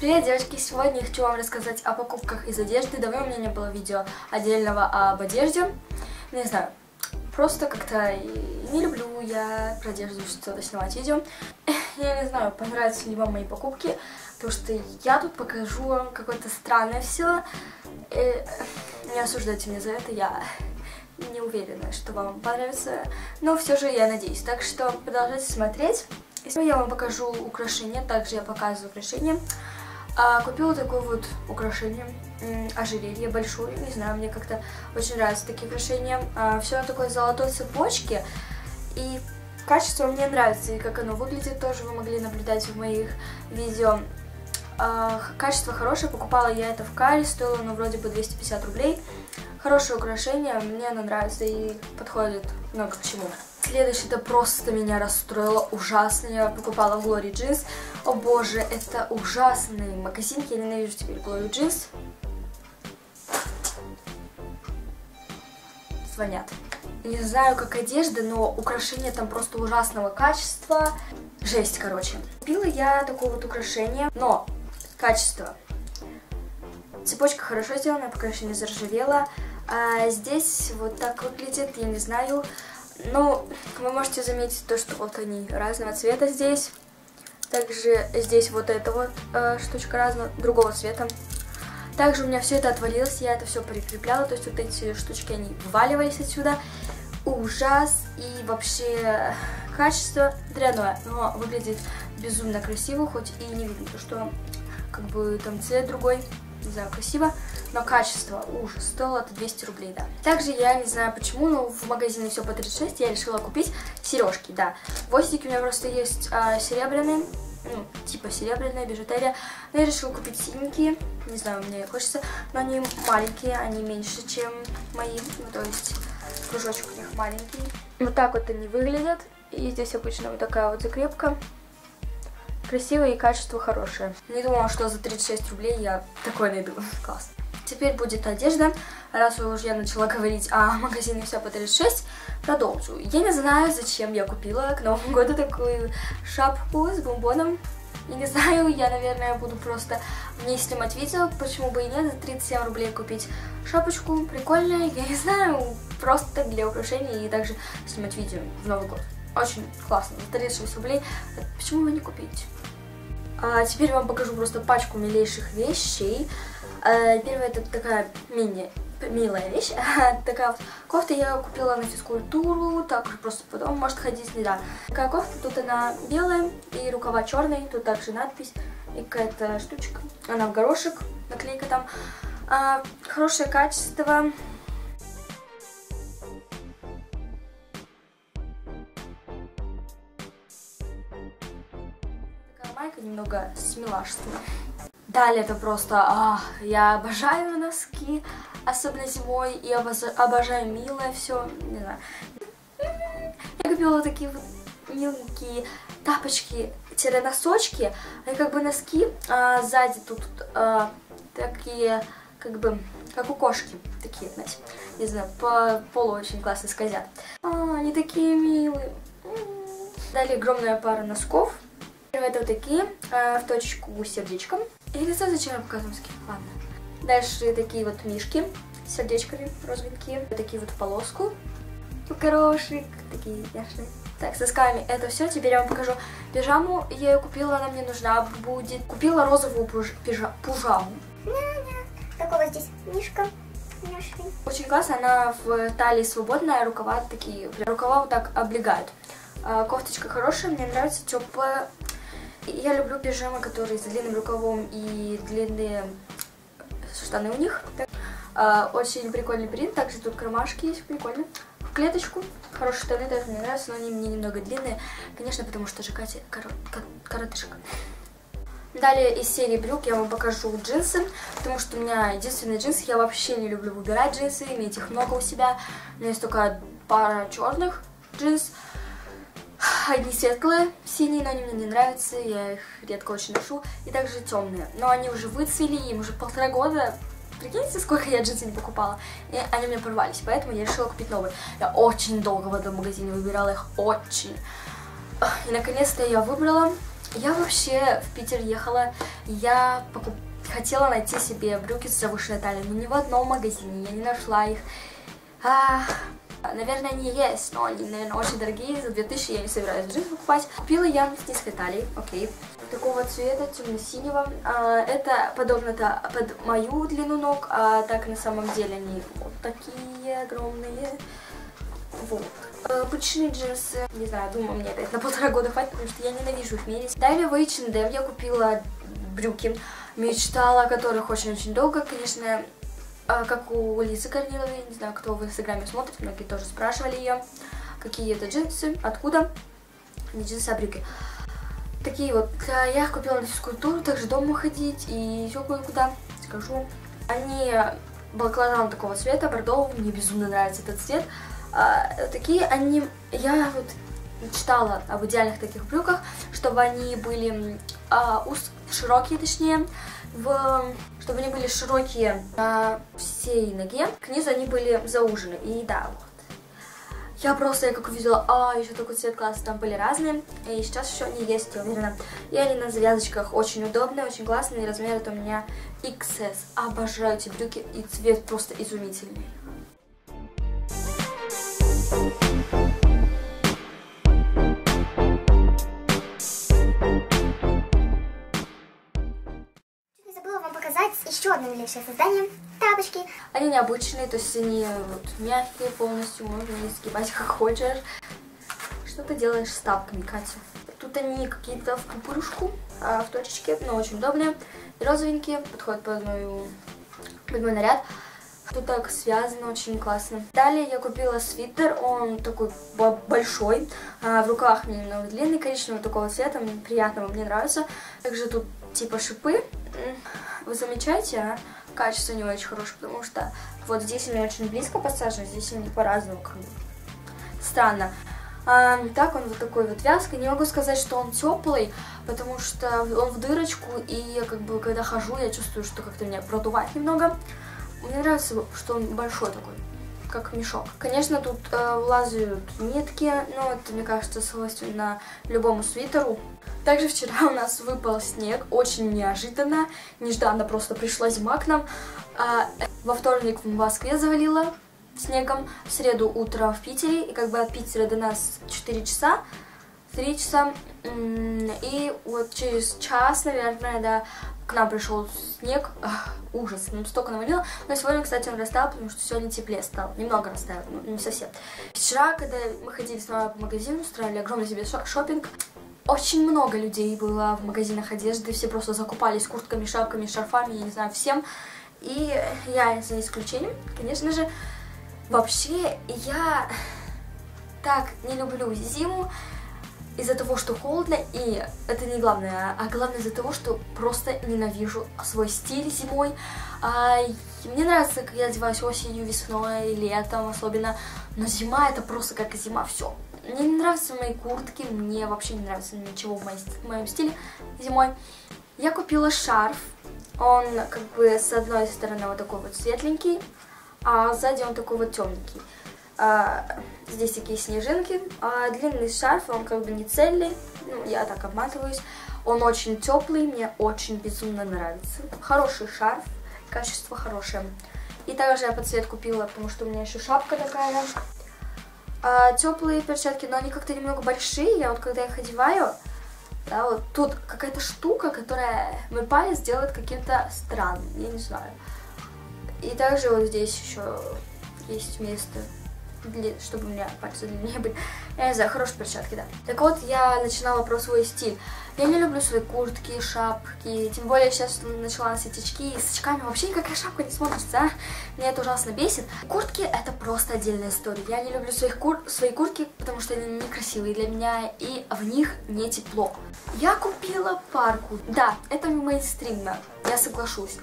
Привет, девочки! Сегодня я хочу вам рассказать о покупках из одежды. Давно у меня не было видео отдельного об одежде. Не знаю, просто как-то не люблю я про одежду что-то снимать видео. Я не знаю, понравятся ли вам мои покупки, потому что я тут покажу вам какое-то странное все. Э, не осуждайте меня за это, я не уверена, что вам понравится, но все же я надеюсь. Так что продолжайте смотреть. Я вам покажу украшения, также я показываю украшения. А, купила такое вот украшение, ожерелье большое, не знаю, мне как-то очень нравятся такие украшения. А, все на такой золотой цепочке, и качество мне нравится, и как оно выглядит тоже вы могли наблюдать в моих видео. А, качество хорошее, покупала я это в Каре, стоило оно вроде бы 250 рублей. Хорошее украшение, мне оно нравится и подходит много к чему. Следующее, это просто меня расстроило ужасно. Я покупала Glory Jeans. О боже, это ужасный магазин. Я ненавижу теперь Glory Jeans. Звонят. Не знаю, как одежда, но украшения там просто ужасного качества. Жесть, короче. Купила я такое вот украшение, но качество. Цепочка хорошо сделана, пока еще не заржавела. А здесь вот так выглядит, я не знаю. Ну, вы можете заметить то, что вот они разного цвета здесь. Также здесь вот эта вот э, штучка разного, другого цвета. Также у меня все это отвалилось, я это все прикрепляла, то есть вот эти штучки, они вываливались отсюда. Ужас и вообще качество дрянное, но выглядит безумно красиво, хоть и не видно, что как бы там цвет другой не знаю, красиво, но качество, ужас, стоило это 200 рублей, да. Также я не знаю почему, но в магазине все по 36, я решила купить сережки, да. Хвостики у меня просто есть а, серебряные, ну, типа серебряная бижутерия. Но я решила купить синенькие, не знаю, мне хочется, но они маленькие, они меньше, чем мои, ну, то есть кружочек у них маленький. Вот так вот они выглядят, и здесь обычно вот такая вот закрепка красивое и качество хорошее. Не думала, что за 36 рублей я такое найду. Класс. Теперь будет одежда. Раз уже я начала говорить о магазине все по 36, продолжу. Я не знаю, зачем я купила к Новому году такую шапку с бомбоном. И не знаю, я, наверное, буду просто не снимать видео, почему бы и нет, за 37 рублей купить шапочку. Прикольная, я не знаю, просто для украшения и также снимать видео в Новый год. Очень классно, за 36 рублей, почему бы не купить? А теперь вам покажу просто пачку милейших вещей. А, первая это такая мини милая вещь. такая вот кофта я купила на физкультуру, так просто потом может ходить, не да. Такая кофта, тут она белая и рукава черные, тут также надпись и какая-то штучка. Она в горошек, наклейка там. А, хорошее качество, немного с милашеством. Далее это просто, а, я обожаю носки, особенно зимой, и обожаю милое все, не знаю. Я купила такие вот миленькие тапочки-носочки, они как бы носки, а сзади тут а, такие, как бы, как у кошки, такие, знаете, не знаю, по полу очень классно скользят. А, они такие милые. Далее огромная пара носков, это вот такие, э, в точечку сердечком. И не знаю, зачем я показываю носки. Ладно. Дальше такие вот мишки с сердечками розовенькие. Такие вот в полоску. Горошек. Такие няшные. Так, с носками это все. Теперь я вам покажу пижаму. Я ее купила, она мне нужна будет. Купила розовую пижа пижаму. Такого здесь мишка. Очень классно, она в талии свободная, рукава такие, рукава вот так облегают. А, кофточка хорошая, мне нравится теплая, я люблю пижамы, которые с длинным рукавом и длинные штаны у них. А, очень прикольный принт, также тут кармашки есть, прикольно. В клеточку. Хорошие штаны даже мне нравятся, но они мне немного длинные. Конечно, потому что же Катя корот, коротышка. Далее из серии брюк я вам покажу джинсы, потому что у меня единственные джинсы, я вообще не люблю выбирать джинсы, иметь их много у себя. У меня есть только пара черных джинс, Одни светлые, синие, но они мне не нравятся, я их редко очень ношу. И также темные. Но они уже выцвели, им уже полтора года. Прикиньте, сколько я джинсы не покупала. И они меня порвались, поэтому я решила купить новые. Я очень долго в этом магазине выбирала их, очень. И наконец-то я выбрала. Я вообще в Питер ехала, я покуп... хотела найти себе брюки с завышенной талией, но ни в одном магазине я не нашла их. А, наверное, они есть, но они, наверное, очень дорогие, за 2000 я не собираюсь в жизни покупать. Купила я с низкой талией, окей. Такого цвета, темно-синего. А, это подобно-то под мою длину ног, а так на самом деле они вот такие огромные. Вот. Обычные джинсы, не знаю, думаю, мне опять на полтора года хватит, потому что я ненавижу их мерить. Далее в H&M я купила брюки. Мечтала о которых очень-очень долго, конечно, а, как у Лизы Корниловой, не знаю, кто в Инстаграме смотрит, многие тоже спрашивали ее, какие это джинсы, откуда, не джинсы, а брюки. Такие вот, я их купила на физкультуру, также дома ходить и еще кое-куда, скажу. Они баклажан такого цвета, бордового, мне безумно нравится этот цвет. А, такие они, я вот читала об идеальных таких брюках, чтобы они были а, уз, широкие, точнее, в, чтобы они были широкие на всей ноге, к низу они были заужены. И да, вот. Я просто, я как увидела, а, еще такой цвет классный, там были разные, и сейчас еще они есть, я уверена. И они на завязочках очень удобные, очень классные, размер это у меня XS. Обожаю эти брюки, и цвет просто изумительный. Милейшее создание. Тапочки. Они необычные, то есть они вот мягкие полностью, можно их сгибать как хочешь. Что ты делаешь с тапками, Катя? Тут они какие-то в пупырушку, а, в точечке, но очень удобные. И розовенькие, подходят под, мою, под мой наряд. Тут так связано, очень классно. Далее я купила свитер, он такой большой, а в руках мне немного длинный, коричневого такого цвета, приятного, мне нравится. Также тут типа шипы, вы замечаете, а? Качество не очень хорошее, потому что вот здесь они очень близко посажены, здесь они по-разному как бы. Странно. А, так он вот такой вот вязкий. Не могу сказать, что он теплый, потому что он в дырочку, и как бы когда хожу, я чувствую, что как-то меня продувает немного. Мне нравится, что он большой такой, как мешок. Конечно, тут э, влазят нитки, но это, мне кажется, свойственно любому свитеру. Также вчера у нас выпал снег, очень неожиданно, нежданно просто пришла зима к нам. А, во вторник в Москве завалило снегом, в среду утро в Питере, и как бы от Питера до нас 4 часа, 3 часа, и вот через час, наверное, да, к нам пришел снег, Ах, ужас, ну столько навалило, но сегодня, кстати, он растаял, потому что сегодня теплее стало, немного растаял, ну не совсем. Вчера, когда мы ходили с мамой по магазину, устраивали огромный себе шопинг, очень много людей было в магазинах одежды, все просто закупались куртками, шапками, шарфами, я не знаю, всем. И я за исключением, конечно же. Вообще, я так не люблю зиму из-за того, что холодно, и это не главное, а главное из-за того, что просто ненавижу свой стиль зимой. А, мне нравится, как я одеваюсь осенью, весной, летом особенно, но зима это просто как зима, все, мне не нравятся мои куртки, мне вообще не нравится ничего в, моей, в моем стиле зимой. Я купила шарф, он как бы с одной стороны вот такой вот светленький, а сзади он такой вот темненький. А, здесь такие снежинки, а длинный шарф, он как бы не цельный, ну, я так обматываюсь. Он очень теплый, мне очень безумно нравится. Хороший шарф, качество хорошее. И также я под цвет купила, потому что у меня еще шапка такая а, теплые перчатки, но они как-то немного большие. Я вот когда их одеваю, да, вот тут какая-то штука, которая мой палец делает каким-то странным, я не знаю. И также вот здесь еще есть место для, чтобы у меня пальцы длиннее были. Я не знаю, хорошие перчатки, да. Так вот, я начинала про свой стиль. Я не люблю свои куртки, шапки, тем более сейчас начала носить очки, с очками вообще никакая шапка не смотрится, а? Меня это ужасно бесит. Куртки это просто отдельная история. Я не люблю своих кур... свои куртки, потому что они некрасивые для меня, и в них не тепло. Я купила парку. Да, это мейнстримно, я соглашусь.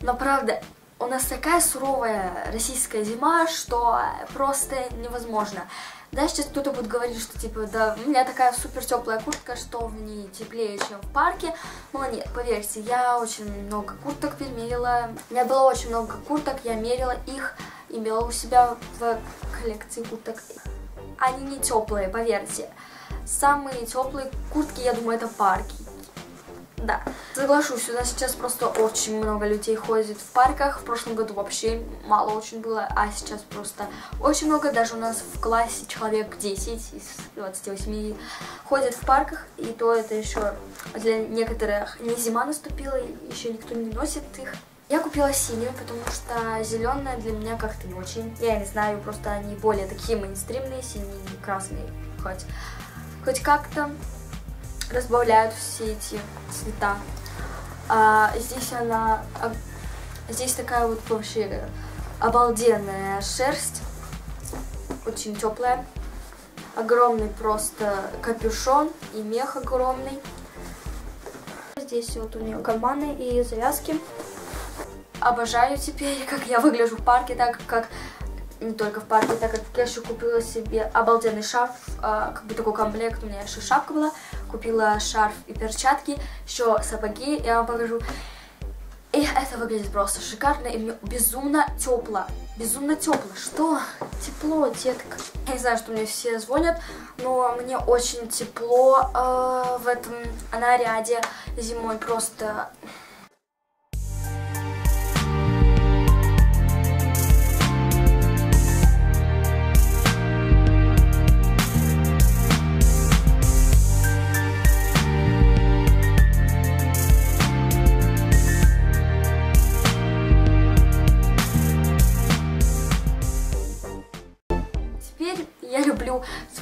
Но правда, у нас такая суровая российская зима, что просто невозможно. Да, сейчас кто-то будет говорить, что типа, да, у меня такая супер теплая куртка, что в ней теплее, чем в парке. Но нет, поверьте, я очень много курток перемерила. У меня было очень много курток, я мерила их, имела у себя в коллекции курток. Они не теплые, поверьте. самые теплые куртки, я думаю, это парки. Да, соглашусь, у нас сейчас просто очень много людей ходит в парках. В прошлом году вообще мало очень было, а сейчас просто очень много. Даже у нас в классе человек 10 из 28 ходят в парках. И то это еще для некоторых не зима наступила, еще никто не носит их. Я купила синюю, потому что зеленая для меня как-то не очень. Я не знаю, просто они более такие мейнстримные, синие, красные, хоть, хоть как-то разбавляют все эти цвета. А, здесь она, а, здесь такая вот вообще обалденная шерсть, очень теплая. Огромный просто капюшон и мех огромный. Здесь вот у нее карманы и завязки. Обожаю теперь, как я выгляжу в парке, так как не только в парке, так как я еще купила себе обалденный шарф, а, как бы такой комплект, у меня еще шапка была, купила шарф и перчатки, еще сапоги, я вам покажу. И это выглядит просто шикарно, и мне безумно тепло, безумно тепло. Что? Тепло, детка. Я не знаю, что мне все звонят, но мне очень тепло э, в этом наряде зимой, просто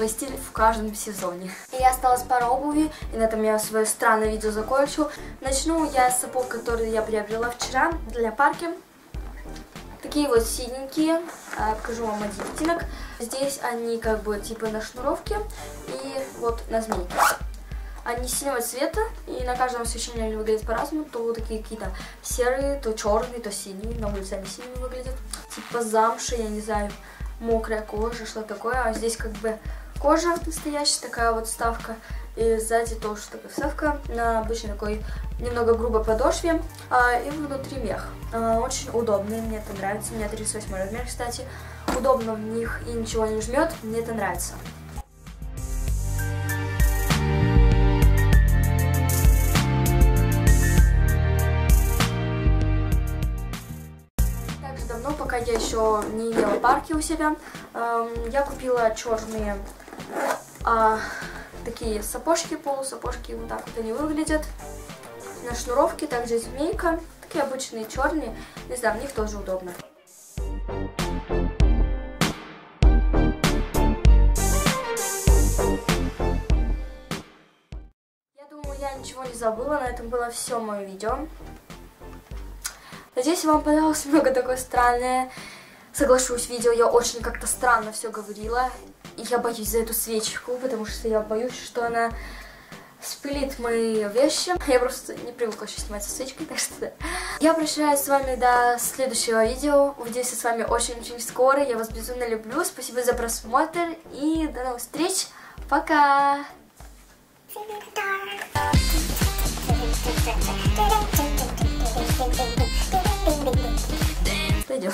стиль в каждом сезоне. И осталось пара обуви, и на этом я свое странное видео закончу. Начну я с сапог, которые я приобрела вчера для парки. Такие вот синенькие, а, покажу вам один оттенок. Здесь они как бы типа на шнуровке и вот на змейке. Они синего цвета, и на каждом освещении они выглядят по-разному. То такие какие-то серые, то черные, то синие. На улице они синие выглядят. Типа замши, я не знаю, мокрая кожа, что такое. А здесь как бы кожа настоящая, такая вот вставка. И сзади тоже такая вставка на обычной такой немного грубой подошве. А, и внутри мех. А, очень удобные, мне это нравится. У меня 38 размер, кстати. Удобно в них и ничего не жмет, мне это нравится. Также давно, пока я еще не имела парки у себя, я купила черные а, такие сапожки, полусапожки, вот так вот они выглядят. На шнуровке также змейка, такие обычные черные, не знаю, в них тоже удобно. Я думаю, я ничего не забыла, на этом было все мое видео. Надеюсь, вам понравилось много такое странное. Соглашусь, видео я очень как-то странно все говорила я боюсь за эту свечку, потому что я боюсь, что она спылит мои вещи. Я просто не привыкла еще снимать со свечкой, так что да. Я прощаюсь с вами до следующего видео. Увидимся с вами очень-очень скоро. Я вас безумно люблю. Спасибо за просмотр и до новых встреч. Пока! Пойдем.